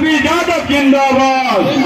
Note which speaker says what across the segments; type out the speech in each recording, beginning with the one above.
Speaker 1: तेजस्वी यादव जिंदाबाद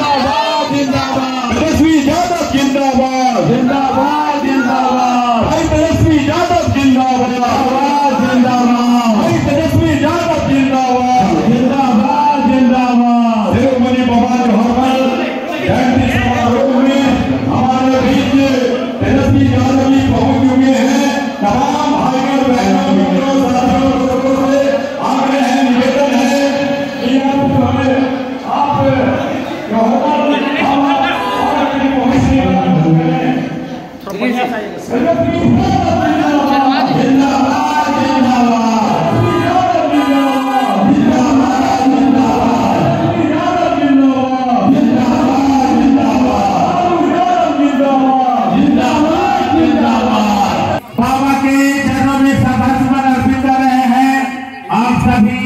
Speaker 1: आप
Speaker 2: सभी,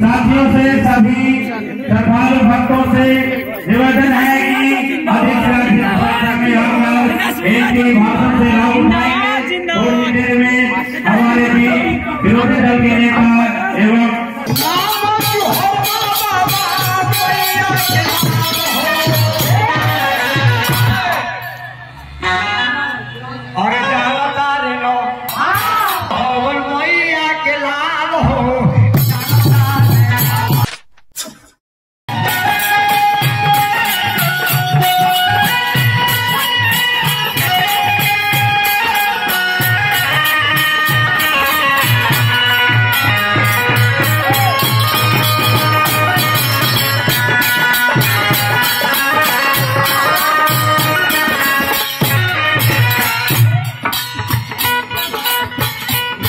Speaker 2: साथियों से सभी, श्रद्धालु भक्तों से निवेदन है कि अधिक से अधिक संख्या में भाषण से लाभ उठाएँ।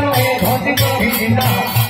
Speaker 2: में
Speaker 3: धोती को भी ज़िंदा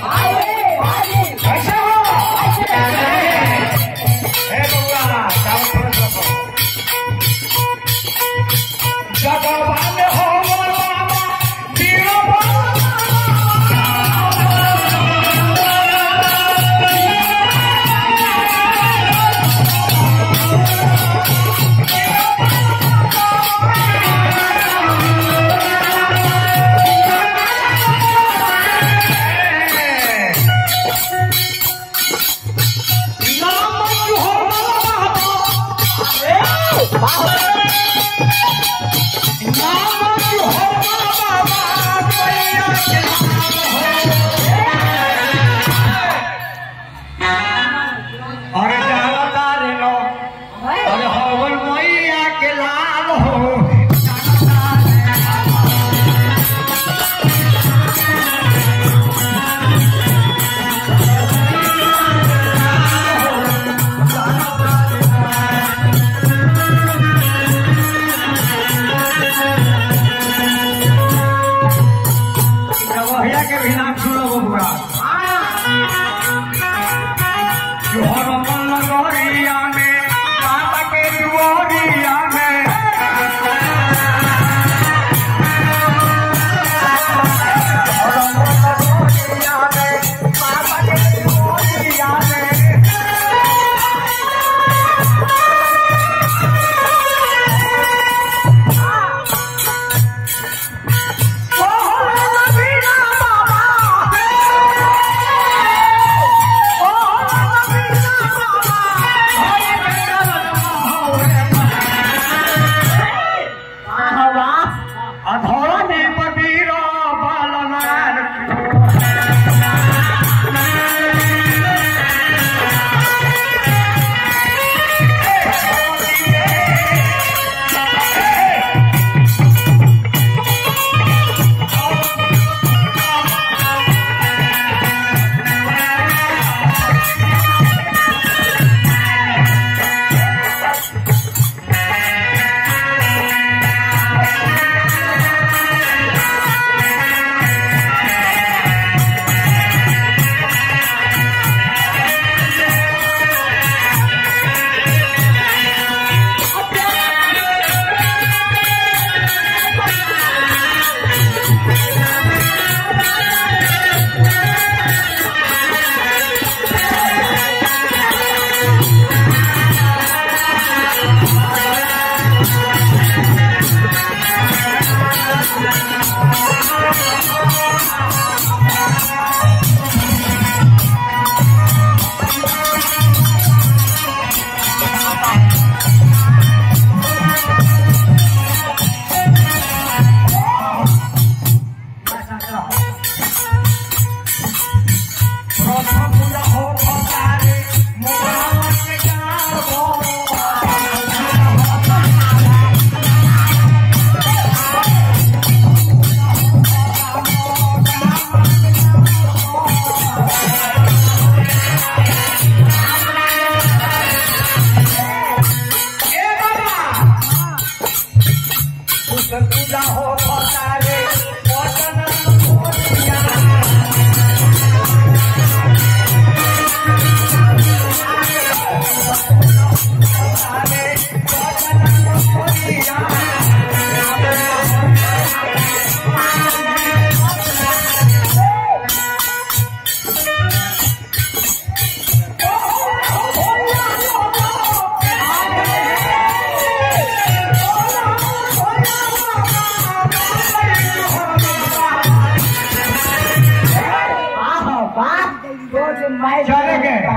Speaker 3: चले गए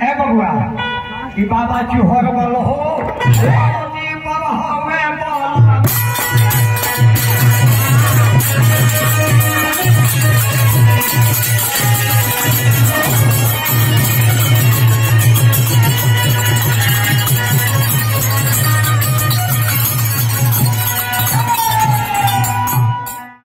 Speaker 3: है बबुआ कि बाबा चूहर बल हो जी पर हमें बल
Speaker 4: Thank